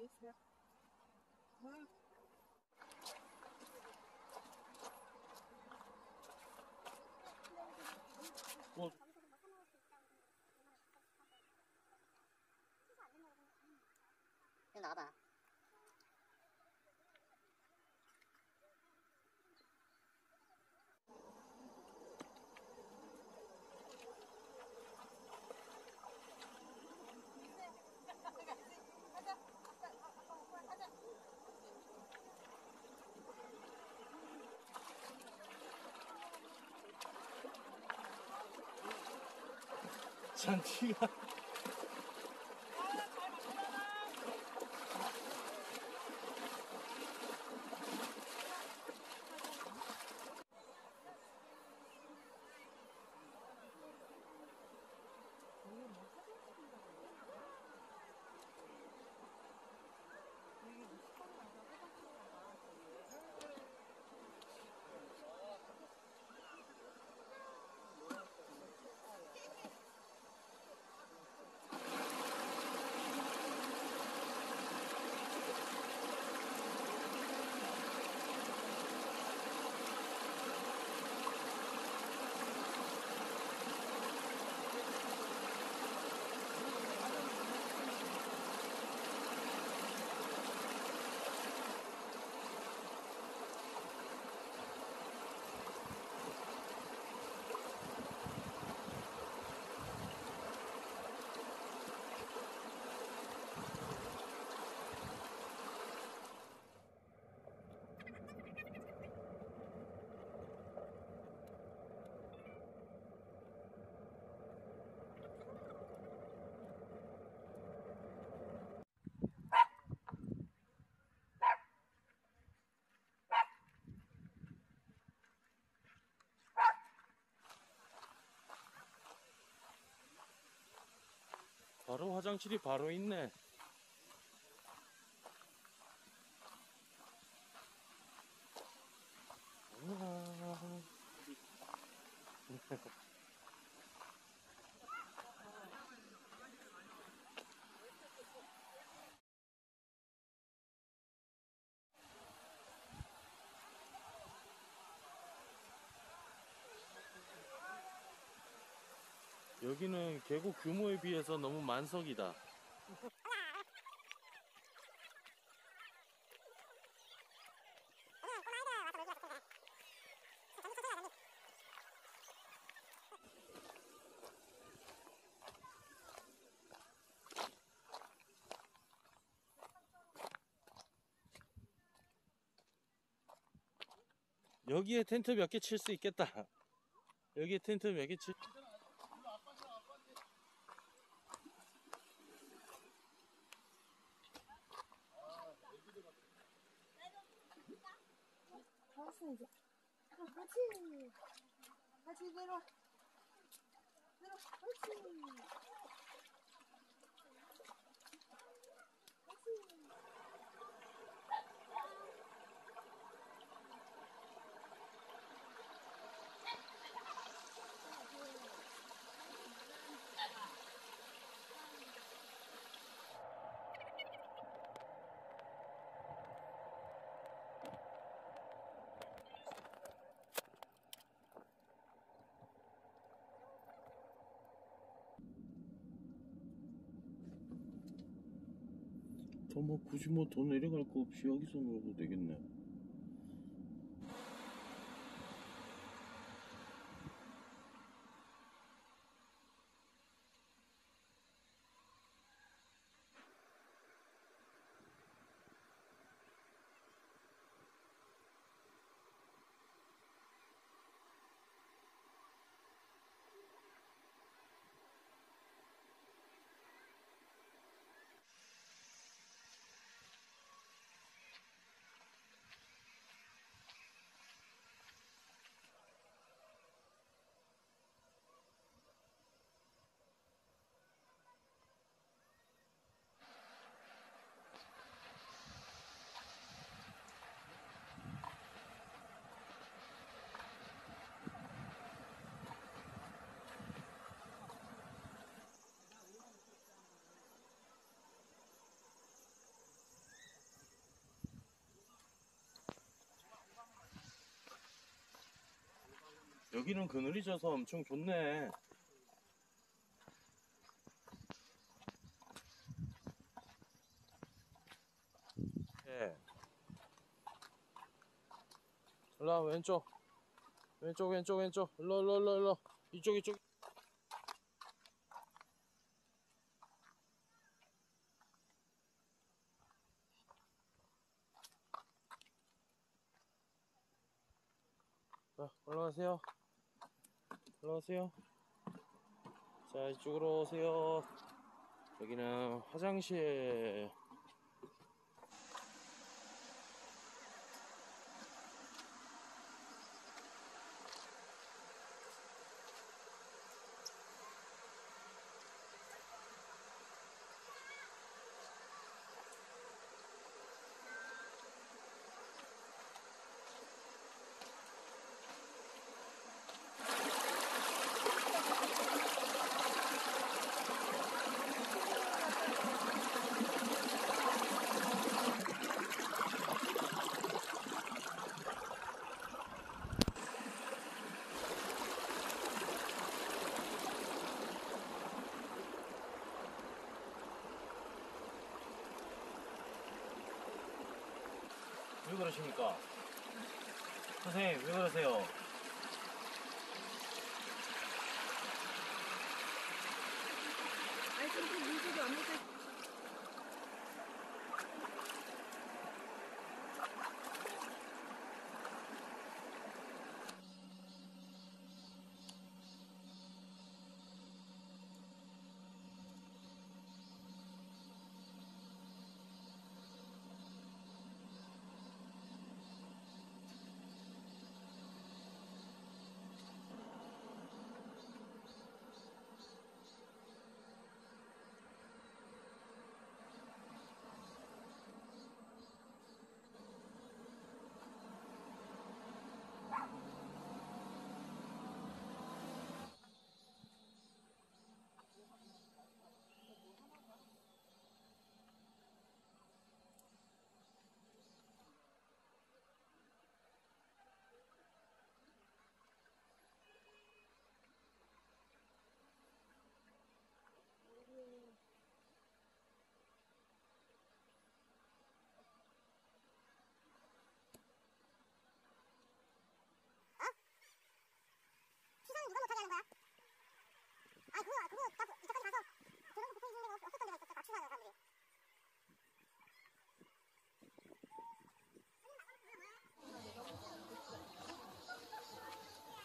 뭐 이거 나 生气了。 바로 화장실이 바로 있네. 우와. 여기는 계곡 규모에 비해서 너무 만석이다. 여기에 텐트 몇 개 칠 수 있겠다. 여기에 텐트 몇 개 칠. 알았어 이제. 그렇지. 다시 내려. 내 더뭐 굳이 뭐 더 내려갈 거 없이 여기서 놀아도 되겠네. 여기는 그늘이 져서 엄청 좋네. 예. 일로 와, 왼쪽. 왼쪽, 왼쪽, 왼쪽. 일로, 일로, 일로, 일로. 이쪽, 이쪽. 자, 올라가세요. 올라가세요. 자, 이쪽으로 오세요. 여기는 화장실. 왜 그러십니까? 선생님, 왜 그러세요? 아 그거 그거 나 이때까지 가서 저런 거 붙어 있는 데가 없- 없었던 데가 있었어 다 추가하는 사람들이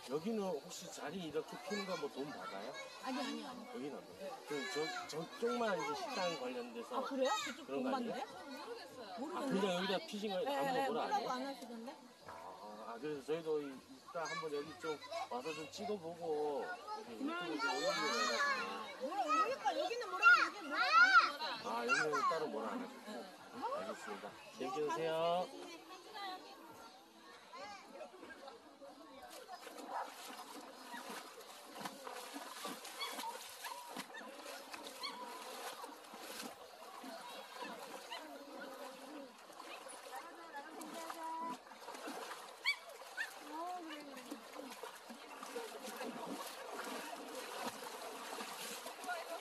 여기는 혹시 자리 이렇게 피는 거 뭐 돈 받아요? 아니 아니 아니 여기는 안 돼요. 그, 저, 저쪽만 이제 식당 관련돼서. 아 그래요? 그쪽 그런 돈거 받는데? 아, 모르겠네 그냥 여기다 피신 거 예, 아무도 예, 뭐라 안 뭐라고 해요? 안 하시던데? 아, 아, 그래서 저희도 이- 이따 한번 여기 좀 와서 좀 찍어보고 여기 유튜브에 좀 해가지고. 뭐라 그러니까 여기는 뭐라고 여기는 뭐라고 안 하니까 아, 여기는 따로 뭐라 안 하셨고. 알겠습니다. 재밌게 노세요.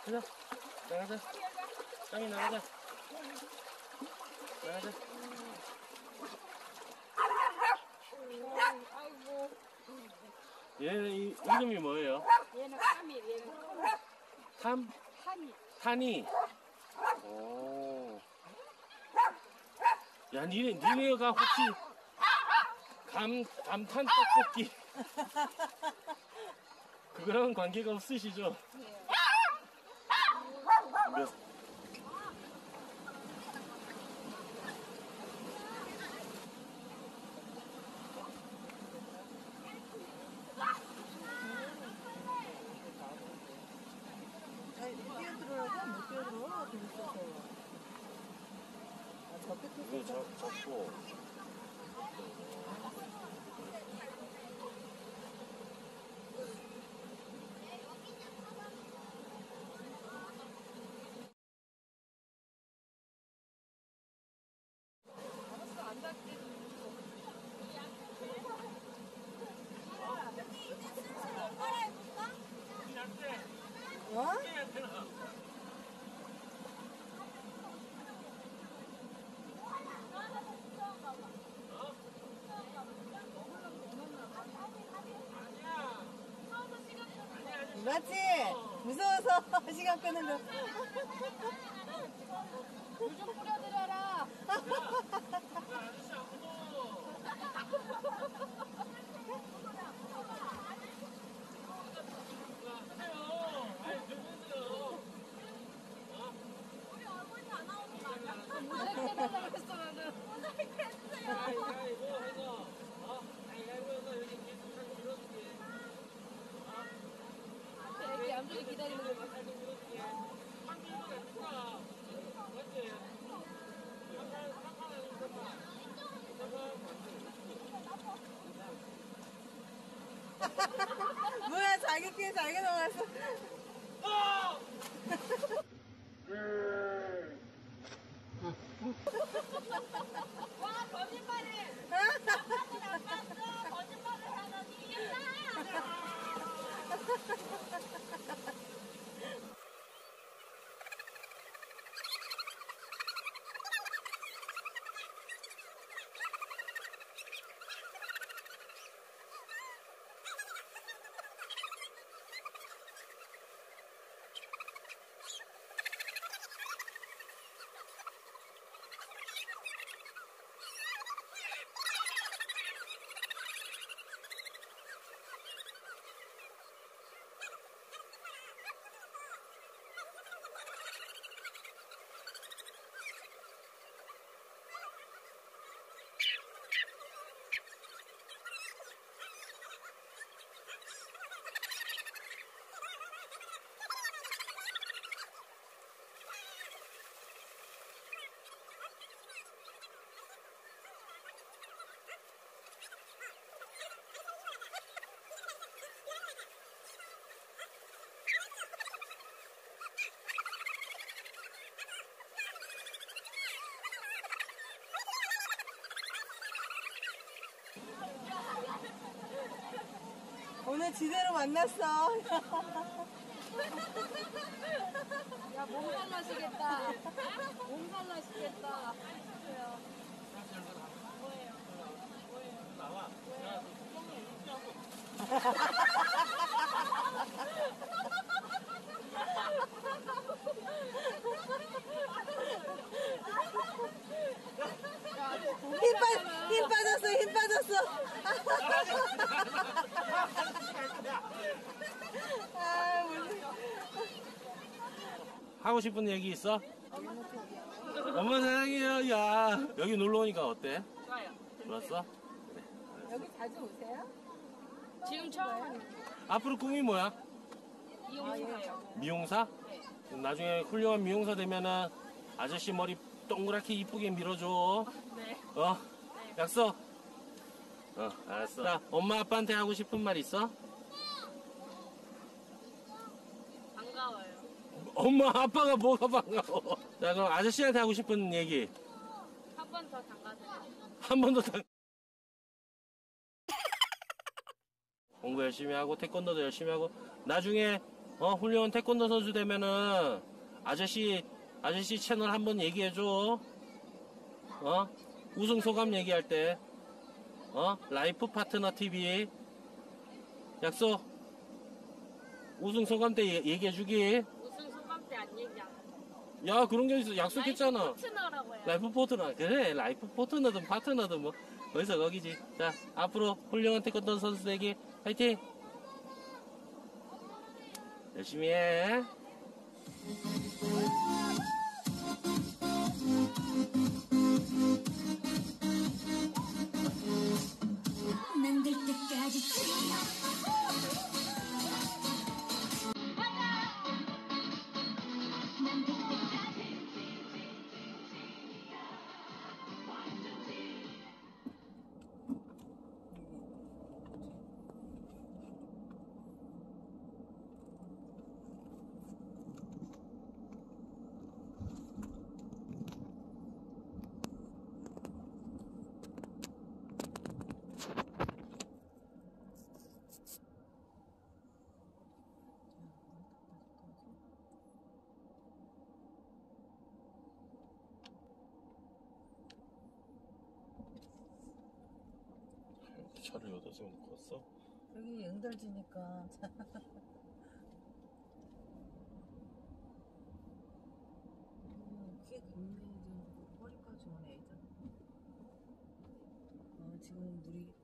가자. 나가자. 짱이 나가자. 나가자. 아이고 얘는 이, 이름이 뭐예요? 얘는 카미 얘는 탐? 카미 타니. 오. 야, 니네, 니네가 혹시 감, 감탄 떡볶이. 그거랑은 관계가 없으시죠? 몇, 아니 뛰어들어라고? 못 뛰어들어 재밌어서 아 적고. 맞지? 무서워서 시간 끄는 거. 물좀 뿌려드려라. 애기 얌전히 기다리는 거 봐. 뭐야, 자기끼리 자기 넘어갔어. 오늘 지대로 만났어. 야 몸살 나시겠다. 몸살 나시겠다. 힘, 빠, 힘 빠졌어, 힘 빠졌어. 아, 무슨. 하고 싶은 얘기 있어? 엄마 사랑해요. 야 여기 놀러 오니까 어때? 좋아요. 좋았어? 여기 자주 오세요? 지금 처음 앞으로 꿈이 뭐야? 이용해요. 미용사? 나중에 훌륭한 미용사 되면은 아저씨 머리 동그랗게 이쁘게 밀어줘. 네. 어? 약속. 어, 알았어. 자, 엄마 아빠한테 하고 싶은 말 있어? 반가워요. 엄마 아빠가 뭐가 반가워. 자, 그럼 아저씨한테 하고 싶은 얘기 한 번 더 담가드려요. 한번 더. 당... 공부 열심히 하고 태권도도 열심히 하고 나중에 어, 훌륭한 태권도 선수 되면은 아저씨 아저씨 채널 한 번 얘기해 줘. 어? 우승 소감 얘기할 때. 어? Life Partner TV. 약속. 우승 소감 때 얘기해 주기. 얘기 안 해요. 야, 그런 게 있어. 약속했잖아. 파트너라고 해요. Life Partner 그래 Life Partner든 파트너든 뭐 어디서 거기지 자 앞으로 훌륭한 태권도 선수 되기 화이팅 열심히 해 만들 때까지 만들 차를 여기다 세워놓고 왔어? 여기 응달지니까 음, 귀 굽네 이제 머리까지 오네 이제 어, 지금 물이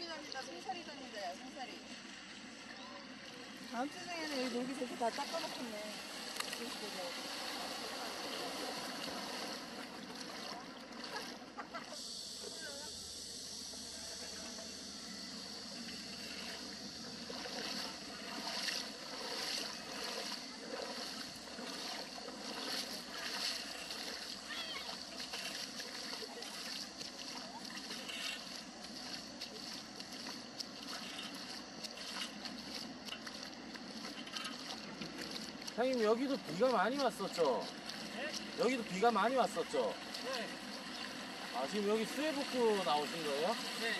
물고기 다니다 송사리 다닌다, 송사리. 다음 주중에는 여기 놀기 좋게 다 닦아놓겠네. 형님 여기도 비가 많이 왔었죠? 여기도 비가 많이 왔었죠? 네, 아 지금 여기 수해복구 나오신 거예요? 네.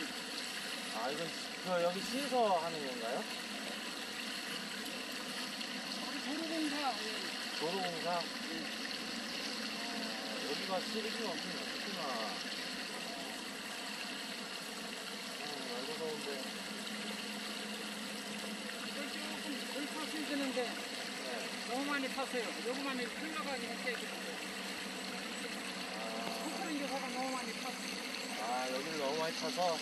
아 이건 그 여기 신서 하는 건가요? 도로공사 도로공사? 아, 여기가 쓰레기가 엄청 많구나. 음, 알고 더운데. 조금 덜 탔어야 되는데 네. 너무 많이. 요거만 이렇게 흘러가게 아, 푸푸른 교사가 너무 많이 탔어. 아 여기를 너무 많이 타서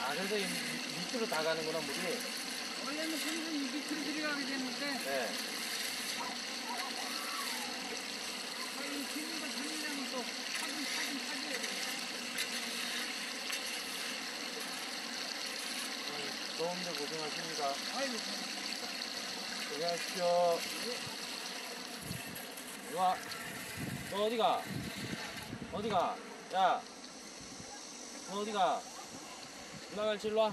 아 그래서 이 밑- 밑으로 다 가는구나 물이. 원래는 이 밑으로 들어가게 되는데 네. 아, 이 기름도 또 돼. 음, 더운데 고생하십니다. 아이고 고생하십시오. 이리 와. 너 어디가? 어디가? 야. 너 어디가? 올라갈지 일로 와.